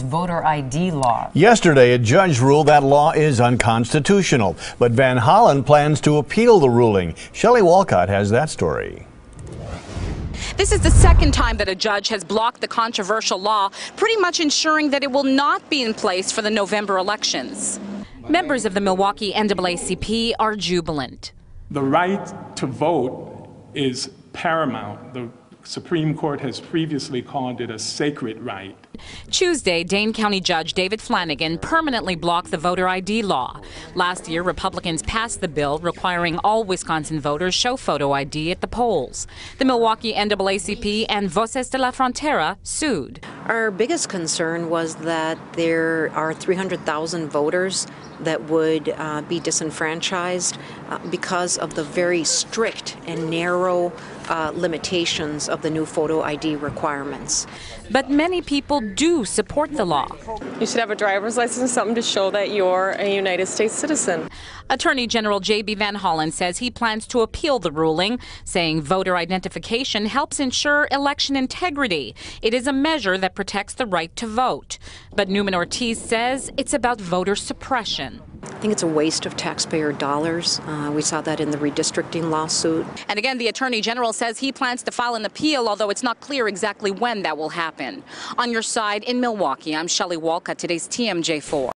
voter ID law. Yesterday, a judge ruled that law is unconstitutional, but Van Hollen plans to appeal the ruling. Shelley Walcott has that story. This is the second time that a judge has blocked the controversial law, pretty much ensuring that it will not be in place for the November elections. Members of the Milwaukee NAACP are jubilant. The right to vote is paramount. The Supreme Court has previously called it a sacred right. Tuesday, Dane County Judge David Flanagan permanently blocked the voter ID law. Last year, Republicans passed the bill requiring all Wisconsin voters show photo ID at the polls. The Milwaukee NAACP and Voces de la Frontera sued. Our biggest concern was that there are 300,000 voters that would uh, be disenfranchised uh, because of the very strict and narrow uh, limitations of the new photo ID requirements. But many people do support the law. You should have a driver's license, something to show that you're a United States citizen. Attorney General J.B. Van Hollen says he plans to appeal the ruling, saying voter identification helps ensure election integrity. It is a measure that protects the right to vote. But Neumann-Ortiz says it's about voter suppression. I think it's a waste of taxpayer dollars. Uh, we saw that in the redistricting lawsuit. And again, the Attorney General says he plans to file an appeal, although it's not clear exactly when that will happen. On your side in Milwaukee, I'm Shelley Walcott, today's TMJ4.